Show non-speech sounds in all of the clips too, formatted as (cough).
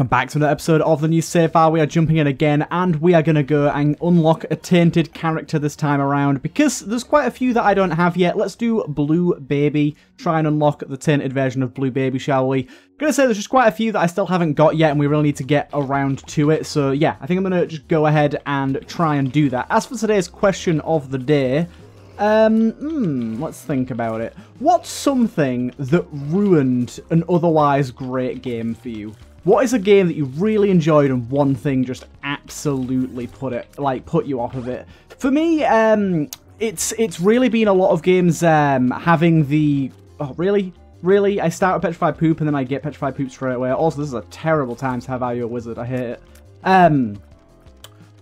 Welcome back to another episode of the new save file. We are jumping in again, and we are going to go and unlock a tainted character this time around, because there's quite a few that I don't have yet. Let's do Blue Baby, try and unlock the tainted version of Blue Baby, shall we? I'm going to say there's just quite a few that I still haven't got yet, and we really need to get around to it. So yeah, I think I'm going to just go ahead and try and do that. As for today's question of the day, um, hmm, let's think about it. What's something that ruined an otherwise great game for you? What is a game that you really enjoyed and one thing just absolutely put it like put you off of it? For me, um, it's it's really been a lot of games um, having the oh really really I start with petrified poop and then I get petrified poop straight away. Also, this is a terrible time to have Are You a Wizard. I hate it. Um,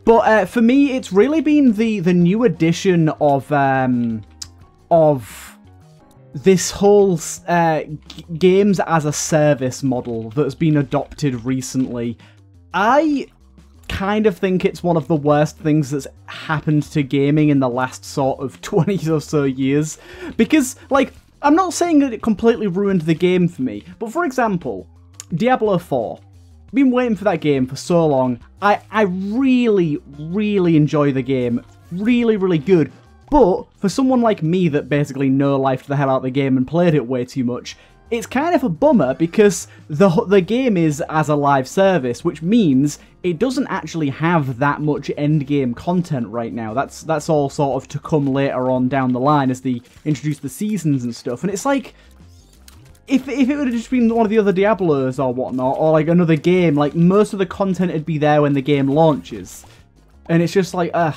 but uh, for me, it's really been the the new addition of um, of this whole uh, games as a service model that's been adopted recently, I kind of think it's one of the worst things that's happened to gaming in the last sort of (laughs) 20 or so years. Because, like, I'm not saying that it completely ruined the game for me, but for example, Diablo 4. Been waiting for that game for so long. I, I really, really enjoy the game. Really, really good. But for someone like me that basically no life the hell out of the game and played it way too much, it's kind of a bummer because the the game is as a live service, which means it doesn't actually have that much end game content right now. That's that's all sort of to come later on down the line as they introduce the seasons and stuff. And it's like if if it would have just been one of the other Diablos or whatnot, or like another game, like most of the content would be there when the game launches. And it's just like, ugh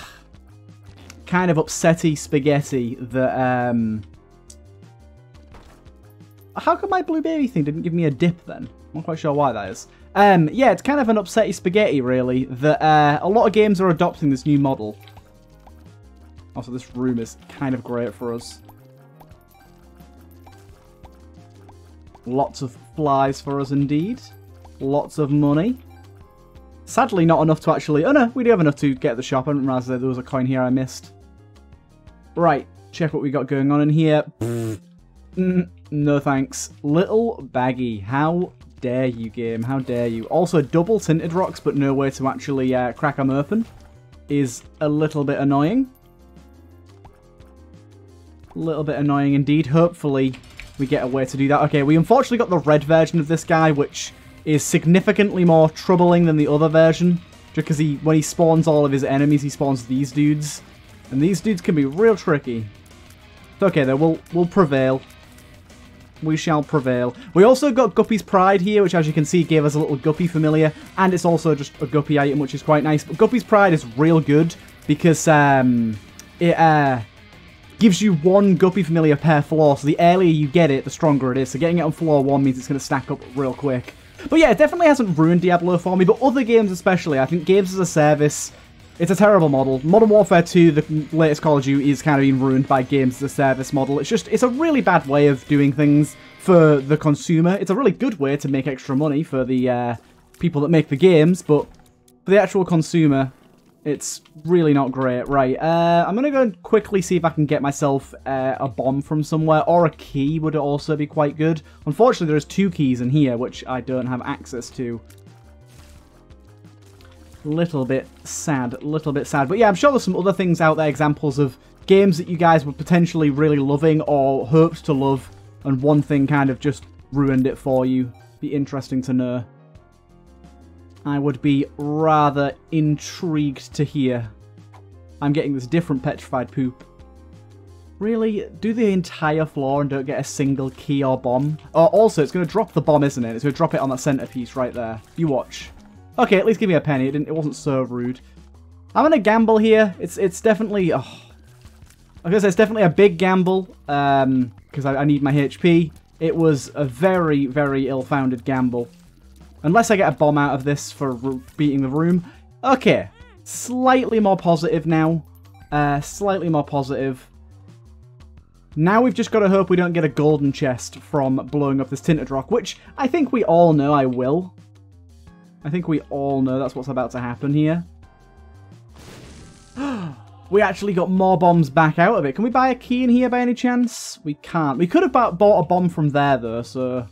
kind of upsetty spaghetti that, um... How come my Blue Baby thing didn't give me a dip then? I'm not quite sure why that is. Um, yeah, it's kind of an upsetty spaghetti, really, that uh, a lot of games are adopting this new model. Also, this room is kind of great for us. Lots of flies for us indeed. Lots of money. Sadly, not enough to actually... Oh, no, we do have enough to get the shop. I didn't realize there was a coin here I missed. Right, check what we got going on in here. Mm, no thanks. Little baggy. How dare you, game? How dare you? Also, double tinted rocks, but no way to actually uh, crack them open is a little bit annoying. A little bit annoying indeed. Hopefully, we get a way to do that. Okay, we unfortunately got the red version of this guy, which is significantly more troubling than the other version. Because he, when he spawns all of his enemies, he spawns these dudes. And these dudes can be real tricky. It's okay though, we'll, we'll prevail. We shall prevail. We also got Guppy's Pride here, which as you can see gave us a little Guppy familiar. And it's also just a Guppy item, which is quite nice. But Guppy's Pride is real good because um, it uh, gives you one Guppy familiar per floor. So the earlier you get it, the stronger it is. So getting it on floor one means it's going to stack up real quick. But yeah, it definitely hasn't ruined Diablo for me, but other games especially. I think games as a service it's a terrible model. Modern Warfare 2, the latest Call of Duty, is kind of being ruined by games as a service model. It's just, it's a really bad way of doing things for the consumer. It's a really good way to make extra money for the uh, people that make the games, but for the actual consumer, it's really not great. Right, uh, I'm going to go and quickly see if I can get myself uh, a bomb from somewhere, or a key would also be quite good. Unfortunately, there's two keys in here, which I don't have access to. Little bit sad, little bit sad. But yeah, I'm sure there's some other things out there, examples of games that you guys were potentially really loving or hoped to love, and one thing kind of just ruined it for you. Be interesting to know. I would be rather intrigued to hear. I'm getting this different petrified poop. Really? Do the entire floor and don't get a single key or bomb? Oh, also, it's going to drop the bomb, isn't it? It's going to drop it on that centerpiece right there. You watch. Okay, at least give me a penny. It, didn't, it wasn't so rude. I'm going to gamble here. It's it's definitely... Oh, I guess it's definitely a big gamble because um, I, I need my HP. It was a very, very ill-founded gamble. Unless I get a bomb out of this for beating the room. Okay, slightly more positive now. Uh, slightly more positive. Now we've just got to hope we don't get a golden chest from blowing up this tinted rock, which I think we all know I will. I think we all know that's what's about to happen here. (gasps) we actually got more bombs back out of it. Can we buy a key in here by any chance? We can't. We could have bought a bomb from there, though, so...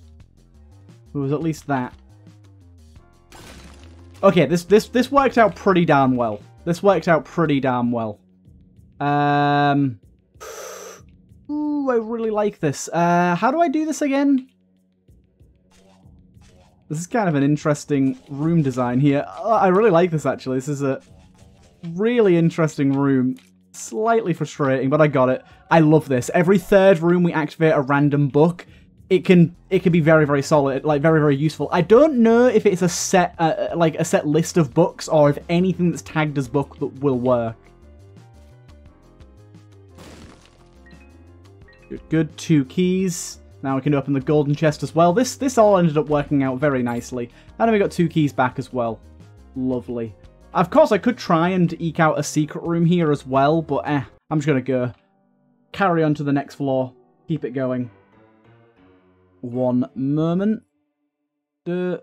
There was at least that. Okay, this this this worked out pretty damn well. This worked out pretty damn well. Um, (sighs) ooh, I really like this. Uh, how do I do this again? This is kind of an interesting room design here. Oh, I really like this actually. This is a really interesting room. Slightly frustrating, but I got it. I love this. Every third room we activate a random book it can it can be very very solid like very very useful i don't know if it's a set uh, uh, like a set list of books or if anything that's tagged as book that will work good good two keys now we can open the golden chest as well this this all ended up working out very nicely and we got two keys back as well lovely of course i could try and eke out a secret room here as well but eh i'm just gonna go carry on to the next floor keep it going one moment. Duh.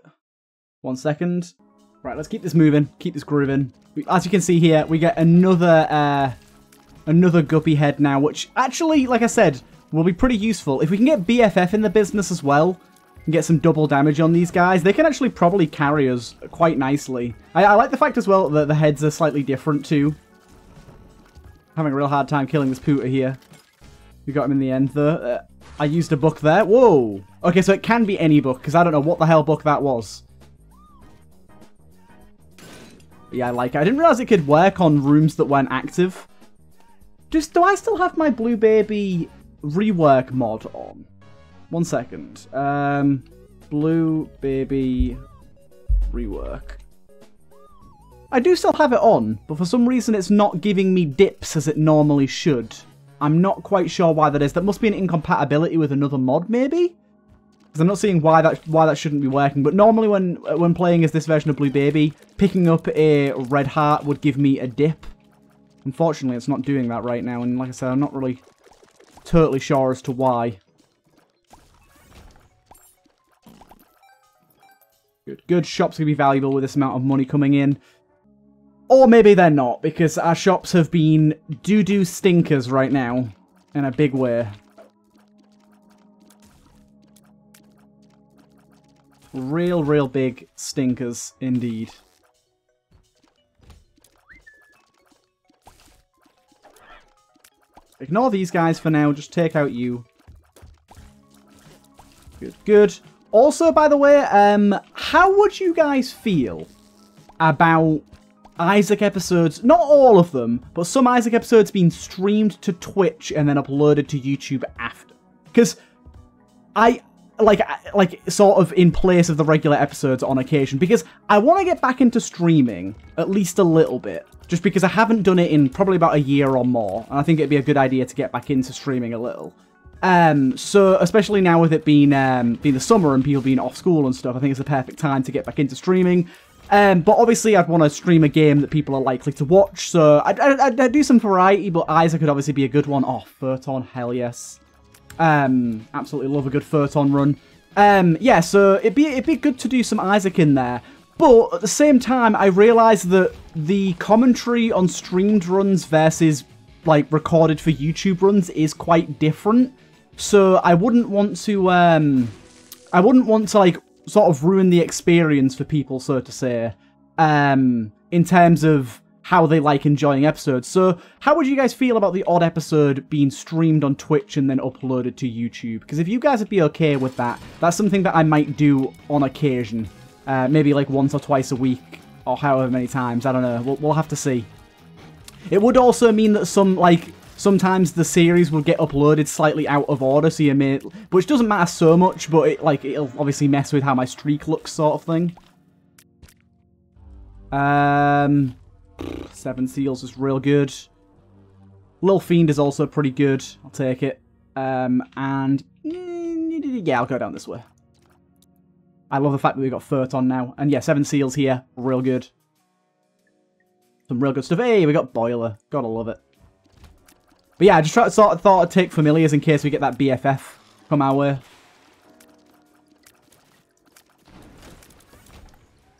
One second. Right, let's keep this moving. Keep this grooving. As you can see here, we get another uh, another guppy head now, which actually, like I said, will be pretty useful. If we can get BFF in the business as well, and get some double damage on these guys, they can actually probably carry us quite nicely. I, I like the fact as well that the heads are slightly different too. Having a real hard time killing this pooter here. We got him in the end though. Uh, I used a book there. Whoa. Okay, so it can be any book, because I don't know what the hell book that was. Yeah, I like, I didn't realize it could work on rooms that weren't active. Just, do I still have my Blue Baby rework mod on? One second. Um, Blue Baby rework. I do still have it on, but for some reason it's not giving me dips as it normally should. I'm not quite sure why that is. That must be an incompatibility with another mod, maybe? Because I'm not seeing why that why that shouldn't be working. But normally when when playing as this version of Blue Baby, picking up a red heart would give me a dip. Unfortunately, it's not doing that right now. And like I said, I'm not really totally sure as to why. Good. Good shops can be valuable with this amount of money coming in. Or maybe they're not, because our shops have been doo-doo stinkers right now. In a big way. Real, real big stinkers indeed. Ignore these guys for now, just take out you. Good, good. Also, by the way, um, how would you guys feel about Isaac episodes, not all of them, but some Isaac episodes being streamed to Twitch and then uploaded to YouTube after. Because I like like sort of in place of the regular episodes on occasion because I want to get back into streaming at least a little bit just because I haven't done it in probably about a year or more and I think it'd be a good idea to get back into streaming a little. Um, so especially now with it being um, being the summer and people being off school and stuff, I think it's the perfect time to get back into streaming. Um, but obviously, I'd want to stream a game that people are likely to watch, so I'd, I'd, I'd do some variety, but Isaac could obviously be a good one. Oh, Photon, hell yes. Um, absolutely love a good Photon run. Um, yeah, so it'd be, it'd be good to do some Isaac in there. But at the same time, I realised that the commentary on streamed runs versus, like, recorded for YouTube runs is quite different. So I wouldn't want to, um... I wouldn't want to, like, sort of ruin the experience for people, so to say, um, in terms of how they like enjoying episodes. So, how would you guys feel about the odd episode being streamed on Twitch and then uploaded to YouTube? Because if you guys would be okay with that, that's something that I might do on occasion. Uh, maybe like once or twice a week, or however many times. I don't know. We'll, we'll have to see. It would also mean that some, like, sometimes the series will get uploaded slightly out of order, so you may, which doesn't matter so much, but it, like it'll obviously mess with how my streak looks, sort of thing. Um, Seven Seals is real good. Lil Fiend is also pretty good. I'll take it. Um, and yeah, I'll go down this way. I love the fact that we've got Photon now. And yeah, Seven Seals here, real good. Some real good stuff. Hey, we got Boiler. Gotta love it. But yeah, I just try, to sort of thought I'd take familiars in case we get that BFF come our way.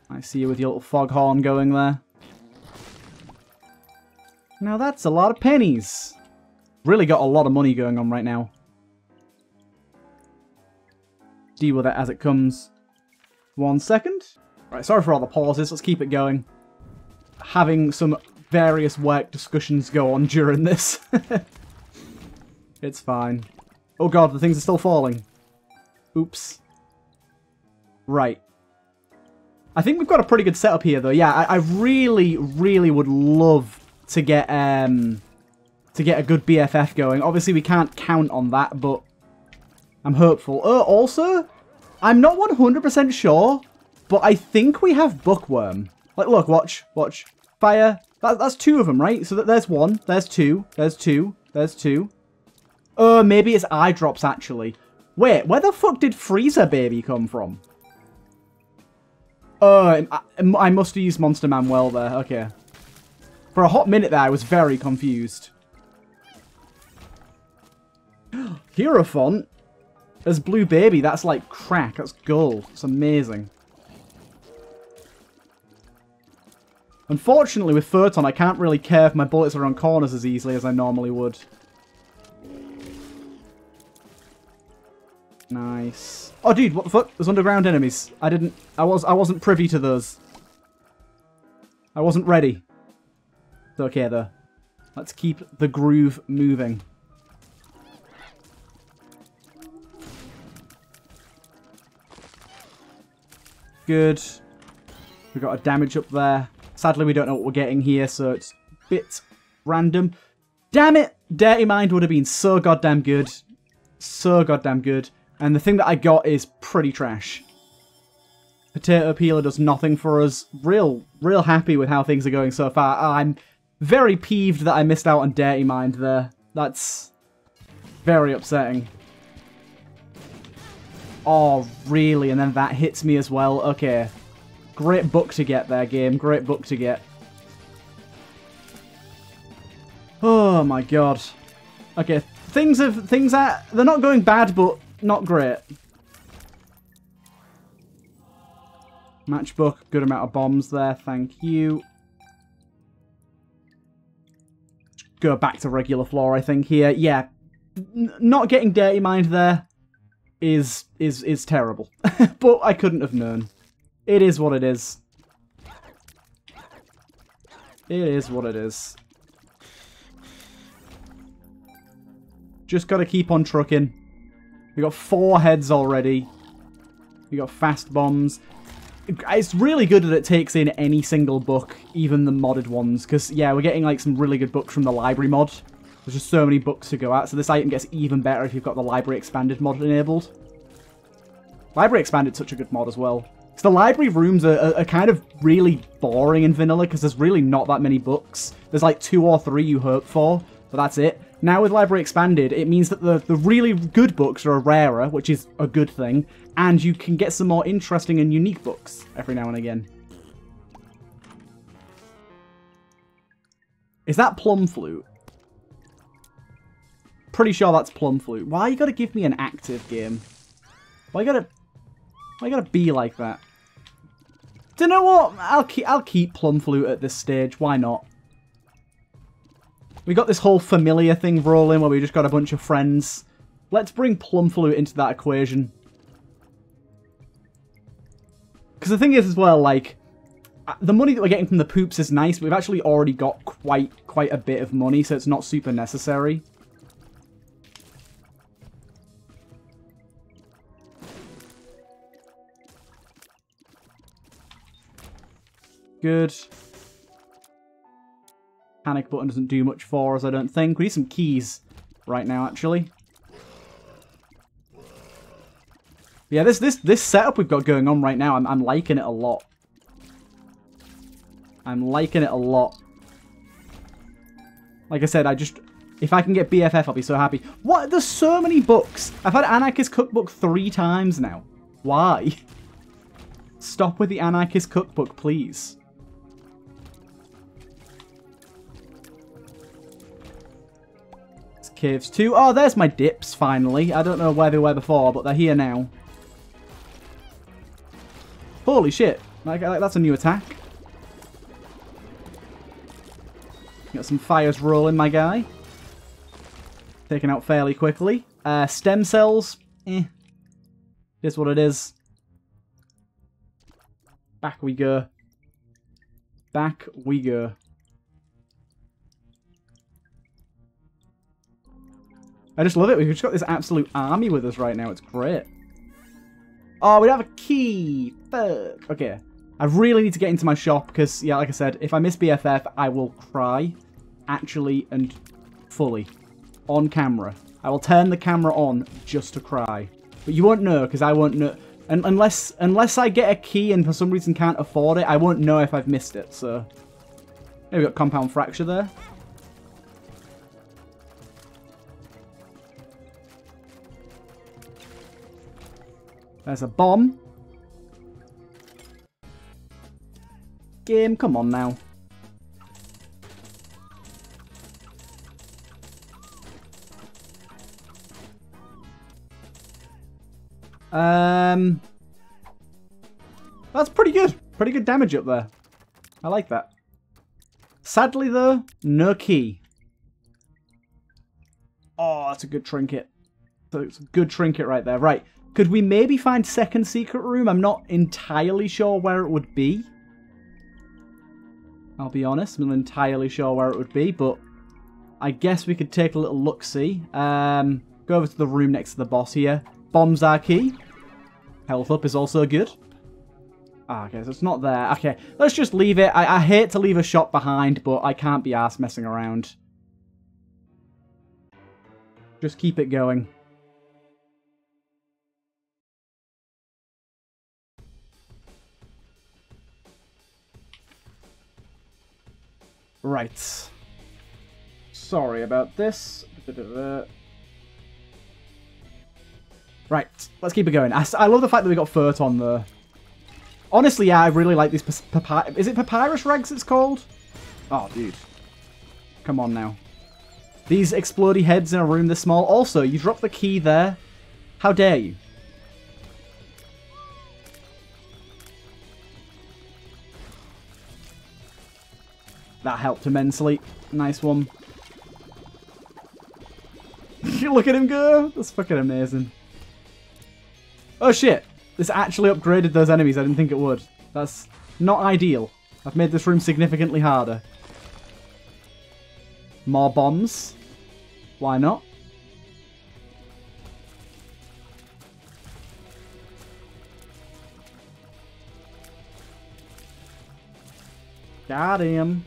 I see you with your little foghorn going there. Now that's a lot of pennies. Really got a lot of money going on right now. Deal with it as it comes. One second. Right, sorry for all the pauses. Let's keep it going. Having some various work discussions go on during this. (laughs) it's fine. Oh god, the things are still falling. Oops. Right. I think we've got a pretty good setup here, though. Yeah, I, I really, really would love to get um to get a good BFF going. Obviously, we can't count on that, but I'm hopeful. Oh, also, I'm not 100% sure, but I think we have Bookworm. Like, look, watch, watch. Fire. That, that's two of them, right? So that there's one, there's two, there's two, there's two. Oh, maybe it's eye drops, actually. Wait, where the fuck did Freezer Baby come from? Oh, I, I must have used Monster Manual there. Okay. For a hot minute there, I was very confused. (gasps) Hierophant? There's Blue Baby. That's like crack. That's gold. It's amazing. Unfortunately, with Photon, I can't really care if my bullets are on corners as easily as I normally would. Nice. Oh, dude, what the fuck? There's underground enemies. I didn't... I, was, I wasn't privy to those. I wasn't ready. It's okay, though. Let's keep the groove moving. Good. We got a damage up there. Sadly, we don't know what we're getting here, so it's a bit random. Damn it! Dirty Mind would have been so goddamn good. So goddamn good. And the thing that I got is pretty trash. Potato Peeler does nothing for us. Real, real happy with how things are going so far. Ah, I'm very peeved that I missed out on Dirty Mind there. That's very upsetting. Oh, really? And then that hits me as well? Okay. Great book to get there, game. Great book to get. Oh my god. Okay, things have things are they're not going bad, but not great. Matchbook, good amount of bombs there, thank you. Go back to regular floor, I think, here. Yeah, N not getting Dirty Mind there is is is terrible. (laughs) but I couldn't have known. It is what it is. It is what it is. Just gotta keep on trucking. We got four heads already. We got fast bombs. It's really good that it takes in any single book, even the modded ones, because, yeah, we're getting, like, some really good books from the library mod. There's just so many books to go at, so this item gets even better if you've got the Library Expanded mod enabled. Library Expanded such a good mod as well. Because the library rooms are, are, are, kind of really boring in vanilla because there's really not that many books. There's like two or three you hope for, but that's it. Now with Library Expanded, it means that the, the really good books are rarer, which is a good thing, and you can get some more interesting and unique books every now and again. Is that Plum Flute? Pretty sure that's Plum Flute. Why you gotta give me an active game? Why you gotta... Why you gotta be like that? Do you know what? I'll keep, I'll keep Plum Flute at this stage. Why not? We got this whole familiar thing rolling where we just got a bunch of friends. Let's bring Plum Flute into that equation. Because the thing is as well, like, uh, the money that we're getting from the poops is nice, but we've actually already got quite quite a bit of money, so it's not super necessary. Good. Panic button doesn't do much for us, I don't think. We need some keys right now, actually. Yeah, this this this setup we've got going on right now, I'm, I'm liking it a lot. I'm liking it a lot. Like I said, I just... If I can get BFF, I'll be so happy. What? There's so many books. I've had Anarchist Cookbook three times now. Why? (laughs) Stop with the Anarchist Cookbook, please. Caves too. Oh, there's my dips, finally. I don't know where they were before, but they're here now. Holy shit. Like, like that's a new attack. Got some fires rolling, my guy. Taken out fairly quickly. Uh, stem cells. Eh. Is what it is. Back we go. Back we go. I just love it. We've just got this absolute army with us right now. It's great. Oh, we have a key. Fuck. Okay. I really need to get into my shop because, yeah, like I said, if I miss BFF, I will cry. Actually and fully. On camera. I will turn the camera on just to cry. But you won't know because I won't know. And unless unless I get a key and for some reason can't afford it, I won't know if I've missed it. So, maybe we've got compound fracture there. There's a bomb. Game, come on now. Um, that's pretty good. Pretty good damage up there. I like that. Sadly, though, no key. Oh, that's a good trinket. So it's a good trinket right there. Right. Could we maybe find second secret room? I'm not entirely sure where it would be. I'll be honest. I'm not entirely sure where it would be, but I guess we could take a little look-see. Um, go over to the room next to the boss here. Bombs our key. Health up is also good. Ah, okay, so it's not there. Okay, let's just leave it. I, I hate to leave a shot behind, but I can't be asked messing around. Just keep it going. Right. Sorry about this. Right, let's keep it going. I, I love the fact that we got Photon there. Honestly, yeah, I really like these papyrus. Is it papyrus rags it's called? Oh, dude. Come on now. These explodey heads in a room this small. Also, you dropped the key there. How dare you? That helped immensely. Nice one. (laughs) Look at him go. That's fucking amazing. Oh shit! This actually upgraded those enemies. I didn't think it would. That's not ideal. I've made this room significantly harder. More bombs. Why not? Got him.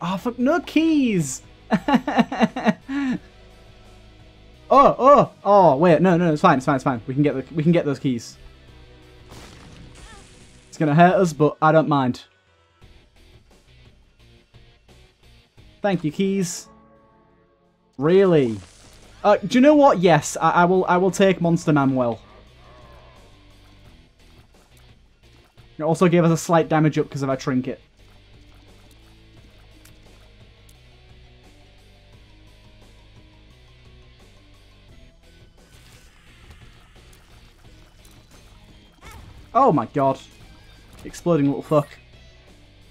Oh, fuck, no keys! (laughs) Oh, oh, oh, wait, no, no, it's fine, it's fine, it's fine. We can get the, we can get those keys. It's gonna hurt us, but I don't mind. Thank you, keys. Really? Uh, do you know what? Yes, I, I will. I will take Monster Manual. It also gave us a slight damage up because of our trinket. Oh my god. Exploding little fuck.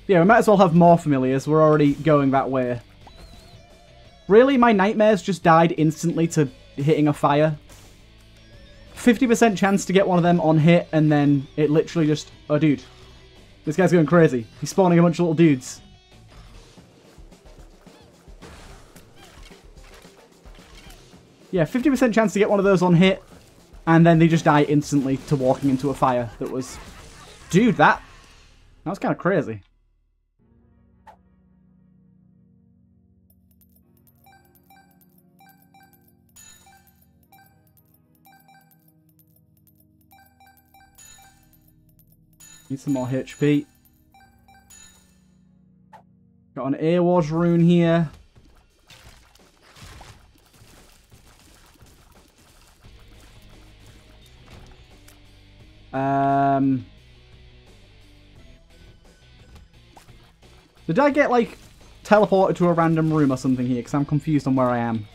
Yeah, we might as well have more familiars. We're already going that way. Really? My nightmares just died instantly to hitting a fire? 50% chance to get one of them on hit, and then it literally just... Oh, dude. This guy's going crazy. He's spawning a bunch of little dudes. Yeah, 50% chance to get one of those on hit, and then they just die instantly to walking into a fire that was... Dude, that... That was kind of crazy. Need some more HP. Got an air Ehwaz rune here. Um, did I get, like, teleported to a random room or something here? Because I'm confused on where I am.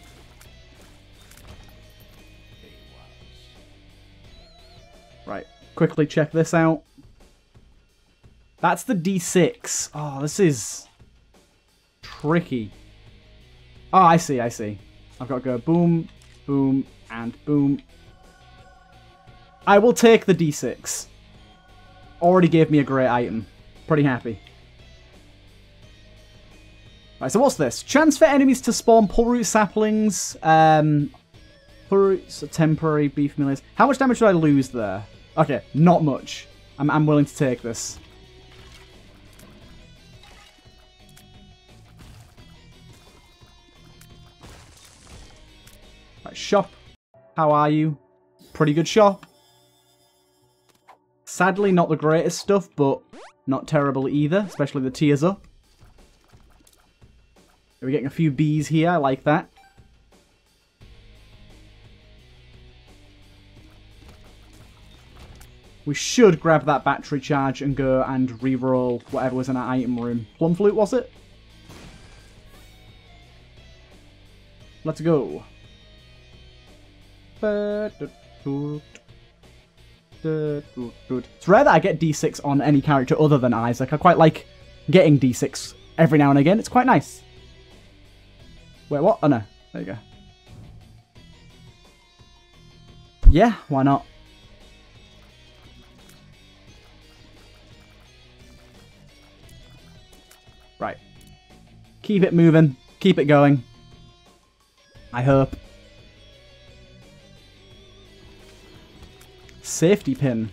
Right, quickly check this out. That's the D6. Oh, this is tricky. Oh, I see, I see. I've got to go boom, boom, and boom, I will take the d6. already gave me a great item. Pretty happy. Right, so what's this? Chance for enemies to spawn pull root saplings. Um, pulroots, temporary beef familiars. How much damage did I lose there? Okay, not much. I'm, I'm willing to take this. Right, shop. How are you? Pretty good shop. Sadly, not the greatest stuff, but not terrible either, especially the tears up. We're getting a few bees here, I like that. We should grab that battery charge and go and re-roll whatever was in our item room. Plum flute, was it? Let's go. It's rare that I get D6 on any character other than Isaac. I quite like getting D6 every now and again. It's quite nice. Wait, what? Oh, no. There you go. Yeah, why not? Right. Keep it moving. Keep it going. I hope. Safety pin.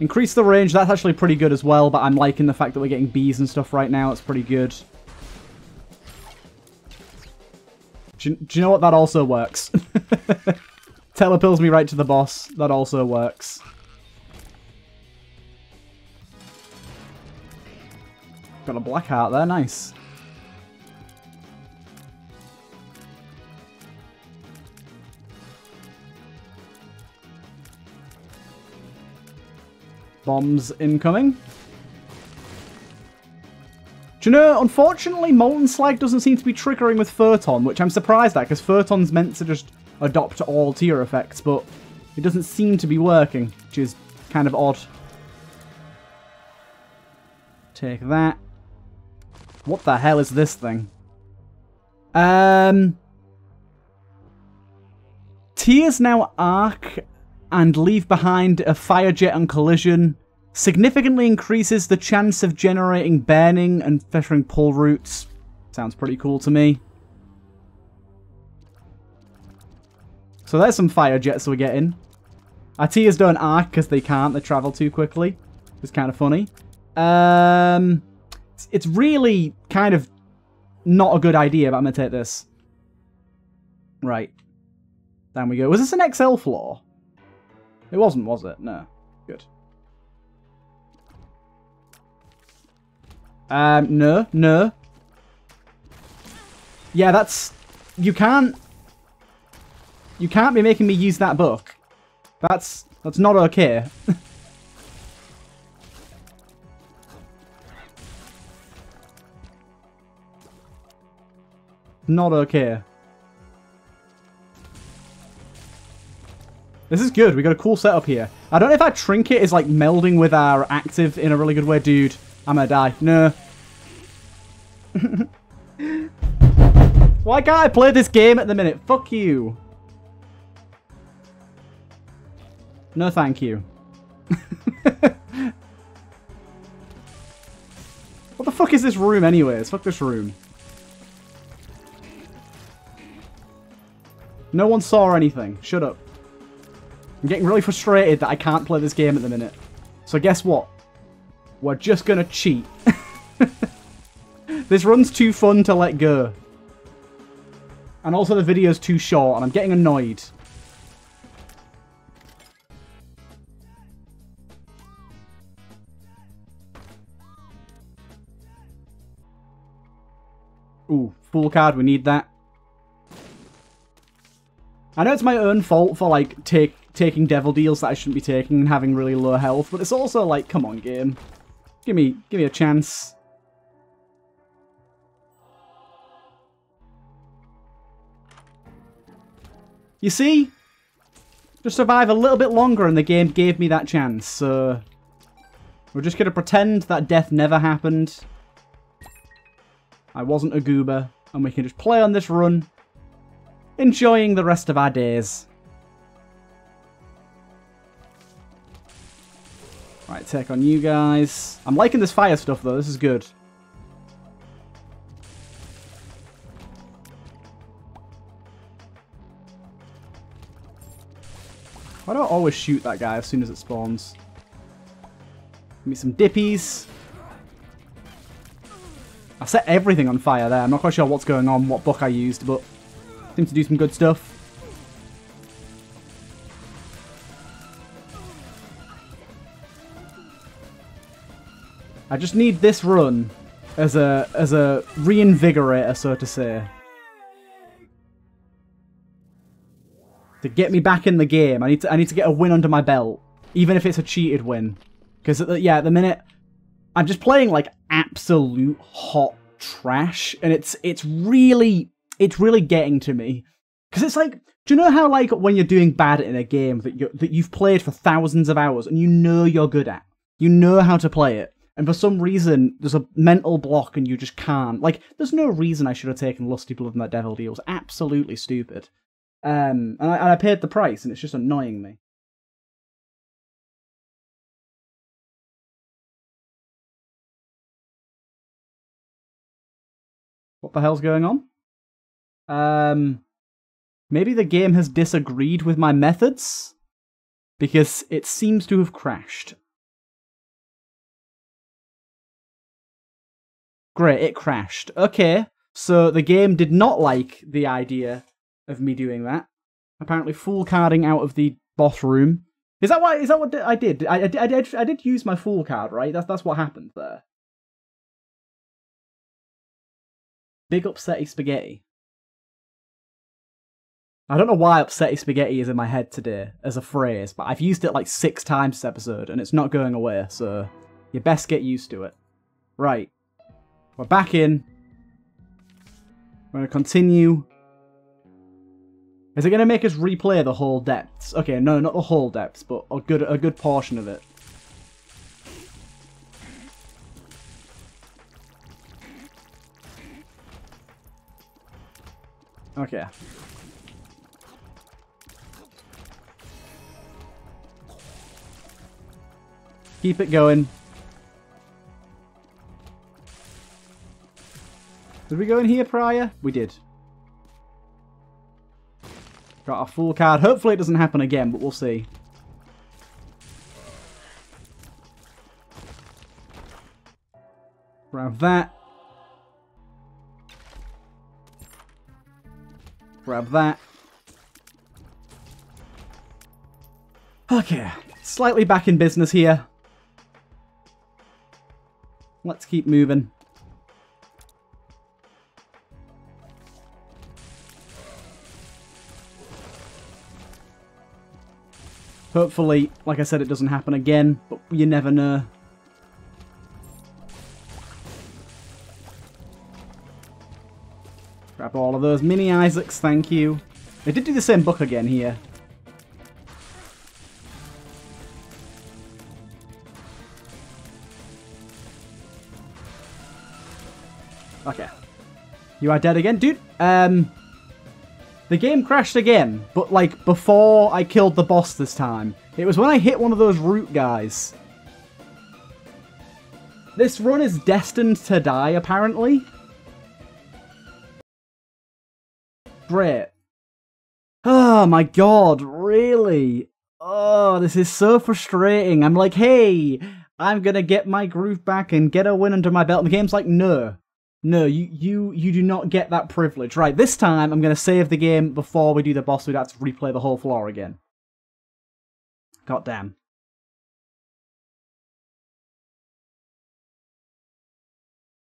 Increase the range, that's actually pretty good as well, but I'm liking the fact that we're getting bees and stuff right now. It's pretty good. Do you, do you know what? That also works. (laughs) Telepills me right to the boss. That also works. Got a black heart there, nice. Bombs incoming. Do you know, unfortunately, Molten Slag doesn't seem to be triggering with Photon, which I'm surprised at, because Photon's meant to just adopt all tear effects, but it doesn't seem to be working, which is kind of odd. Take that. What the hell is this thing? Um... Tears now arc and leave behind a fire jet on collision significantly increases the chance of generating burning and fettering pulroots. Sounds pretty cool to me. So there's some fire jets we're getting. Our tears don't arc because they can't. They travel too quickly. It's kind of funny. Um, it's really kind of not a good idea, but I'm going to take this. Right. Down we go. Was this an XL floor? It wasn't, was it? No. Good. Um, no, no. Yeah, that's... You can't... You can't be making me use that book. That's... That's not okay. (laughs) not okay. This is good. We got a cool setup here. I don't know if our trinket is like melding with our active in a really good way. Dude, I'm gonna die. No. (laughs) Why can't I play this game at the minute? Fuck you. No thank you. (laughs) what the fuck is this room anyways? Fuck this room. No one saw anything. Shut up. I'm getting really frustrated that I can't play this game at the minute. So guess what? We're just gonna cheat. (laughs) this run's too fun to let go. And also the video's too short and I'm getting annoyed. Ooh, Fool card, we need that. I know it's my own fault for, like, take taking devil deals that I shouldn't be taking and having really low health, but it's also like, come on, game. Give me, give me a chance. You see? Just survive a little bit longer and the game gave me that chance, so... We're just going to pretend that death never happened. I wasn't a goober, and we can just play on this run, enjoying the rest of our days. Right, take on you guys. I'm liking this fire stuff, though. This is good. Why do I always shoot that guy as soon as it spawns? Give me some dippies. I set everything on fire there. I'm not quite sure what's going on, what book I used, but seems to do some good stuff. I just need this run as a as a reinvigorator, so to say. To get me back in the game. I need to I need to get a win under my belt. Even if it's a cheated win. Because yeah, at the minute I'm just playing like absolute hot trash and it's it's really it's really getting to me. Cause it's like do you know how like when you're doing bad in a game that you that you've played for thousands of hours and you know you're good at. You know how to play it and for some reason there's a mental block and you just can't. Like, there's no reason I should have taken Lusty Blood from that Devil deal. It's absolutely stupid. Um, and I, and I paid the price, and it's just annoying me. What the hell's going on? Um, maybe the game has disagreed with my methods? Because it seems to have crashed. Great, it crashed. Okay, so the game did not like the idea of me doing that. Apparently, Fool carding out of the boss room. Is that why? Is that what I did? I, I, I did. I did use my Fool card, right? That's that's what happened there. Big upsetty spaghetti. I don't know why upsetty spaghetti is in my head today as a phrase, but I've used it like six times this episode and it's not going away, so you best get used to it. Right. We're back in. We're going to continue. Is it going to make us replay the whole depths? Okay, no, not the whole depths, but a good a good portion of it. Okay. Keep it going. Did we go in here prior? We did. Got our Fool card. Hopefully it doesn't happen again, but we'll see. Grab that. Grab that. Okay, slightly back in business here. Let's keep moving. Hopefully, like I said, it doesn't happen again, but you never know. Grab all of those mini Isaacs, thank you. They did do the same book again here. Okay. You are dead again? Dude, um... The game crashed again, but like before I killed the boss this time. It was when I hit one of those root guys. This run is destined to die, apparently. Great. Oh my god, really? Oh, this is so frustrating. I'm like, hey, I'm gonna get my groove back and get a win under my belt. And the game's like, no. No, you, you, you do not get that privilege. Right, this time I'm going to save the game before we do the boss so we don't have to replay the whole floor again. God damn.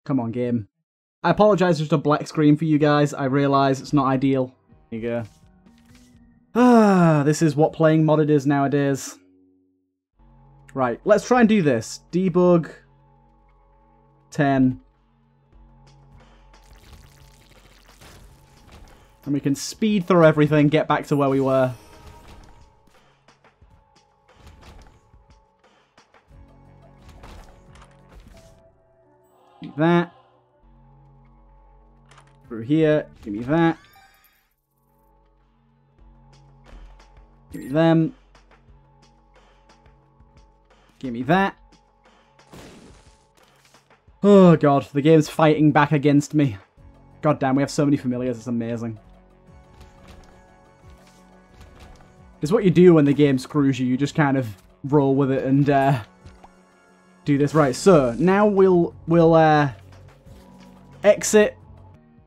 Come on, game. I apologise, just a black screen for you guys. I realise it's not ideal. There you go. Ah, (sighs) this is what playing modded is nowadays. Right, let's try and do this. Debug 10 And we can speed through everything, get back to where we were. that. Through here, give me that. Give me them. Give me that. Oh god, the game's fighting back against me. God damn, we have so many familiars, it's amazing. It's what you do when the game screws you, you just kind of roll with it and uh, do this. Right, so now we'll, we'll uh, exit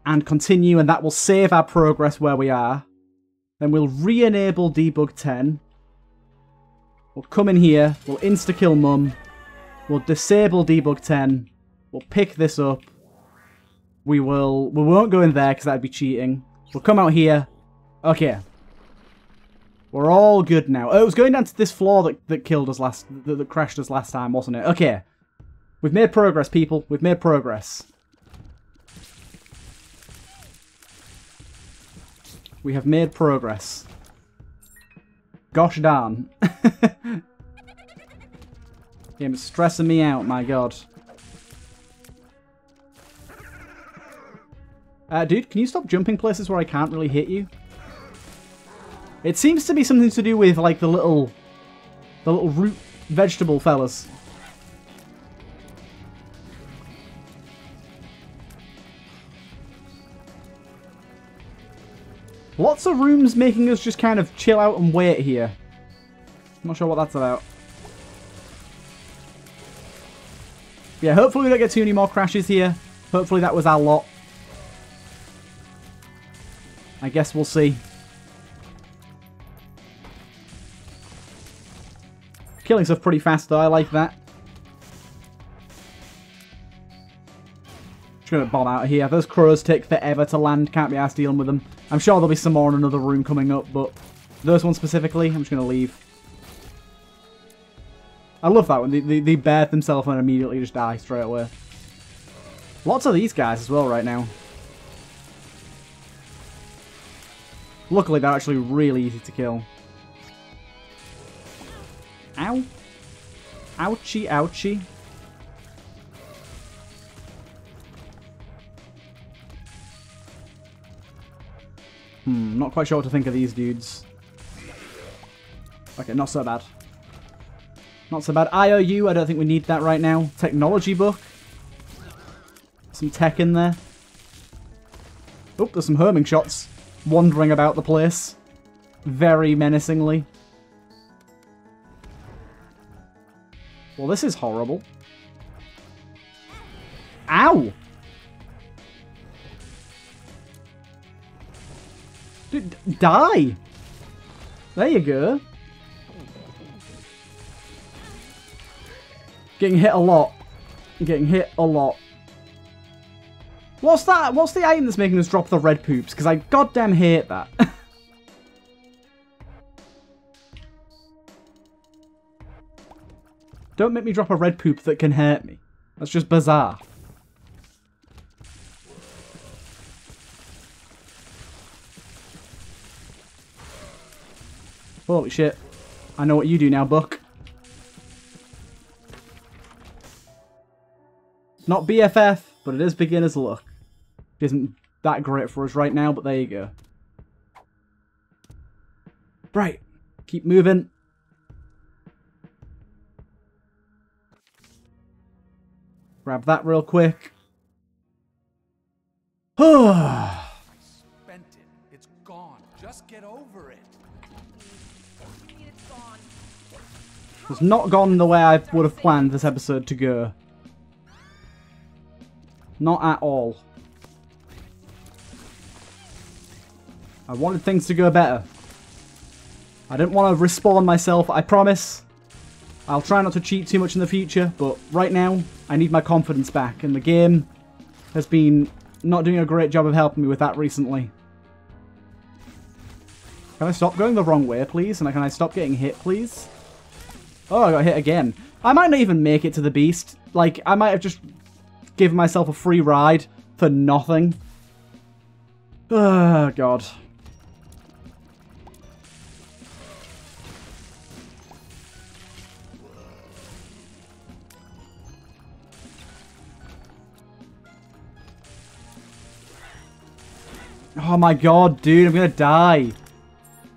and continue and that will save our progress where we are. Then we'll re-enable debug 10. We'll come in here, we'll insta-kill mum, we'll disable debug 10, we'll pick this up, we will, we won't go in there because that'd be cheating. We'll come out here, okay. We're all good now. Oh, it was going down to this floor that, that killed us last, that, that crashed us last time, wasn't it? Okay. We've made progress, people. We've made progress. We have made progress. Gosh darn. (laughs) Game is stressing me out, my god. Uh, dude, can you stop jumping places where I can't really hit you? It seems to be something to do with, like, the little... The little root vegetable fellas. Lots of rooms making us just kind of chill out and wait here. Not sure what that's about. Yeah, hopefully we don't get too many more crashes here. Hopefully that was our lot. I guess we'll see. Killing stuff pretty fast though, I like that. Just gonna bomb out of here. Those crows take forever to land, can't be asked dealing with them. I'm sure there'll be some more in another room coming up, but those ones specifically, I'm just to leave. I love that one. They, they, they themselves and immediately just die straight away. Lots of these guys as well right now. Luckily, they're actually really easy to kill. Ow. Ouchie, ouchie. Hmm, not quite sure what to think of these dudes. Okay, not so bad. Not so bad. IOU, I don't think we need that right now. Technology book. Some tech in there. Oh, there's some Herming shots wandering about the place. Very menacingly. Well, this is horrible. Ow! Dude, die! There you go. Getting hit a lot. Getting hit a lot. What's that? What's the item that's making us drop the red poops? Because I goddamn hate that. Don't make me drop a red poop that can hurt me. That's just bizarre. Holy shit. I know what you do now, Buck. Not BFF, but it is beginner's luck. It isn't that great for us right now, but there you go. Right. Keep moving. Grab that real quick. I (sighs) spent it. It's gone. Just get over it. It's not gone the way I would have planned this episode to go. Not at all. I wanted things to go better. I didn't want to respawn myself, I promise. I'll try not to cheat too much in the future, but right now, I need my confidence back, and the game has been not doing a great job of helping me with that recently. Can I stop going the wrong way, please? And can I stop getting hit, please? Oh, I got hit again. I might not even make it to the beast. Like, I might have just given myself a free ride for nothing. Oh, God. Oh my god, dude, I'm gonna die.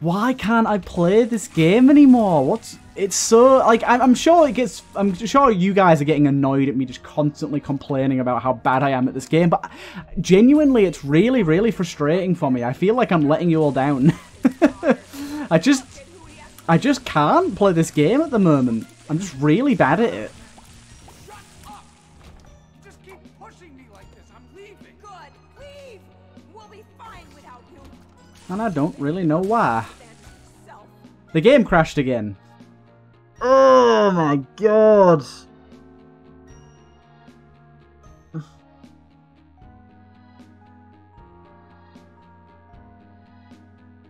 why can't I play this game anymore? What's it's so like I'm, sure it gets. I'm sure you guys are getting annoyed at me just constantly complaining about how bad I am at this game, but genuinely, it's really, really frustrating for me. I feel like I'm letting you all down. (laughs) I just, I just can't play this game at the moment. I'm just really bad at it. And I don't really know why. The game crashed again. Oh my god.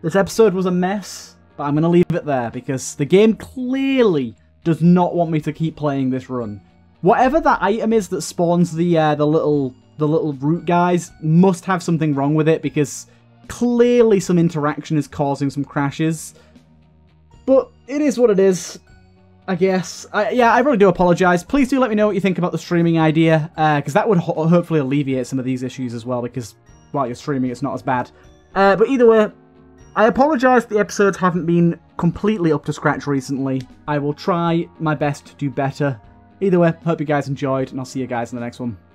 This episode was a mess, but I'm going to leave it there because the game clearly does not want me to keep playing this run. Whatever that item is that spawns the uh, the little the little root guys must have something wrong with it because clearly some interaction is causing some crashes. But it is what it is. I guess. I, yeah, I really do apologise. Please do let me know what you think about the streaming idea, because that would ho- hopefully alleviate some of these issues as well, because while you're streaming, it's not as bad. Uh, but either way, I apologise the episodes haven't been completely up to scratch recently. I will try my best to do better. Either way, hope you guys enjoyed, and I'll see you guys in the next one.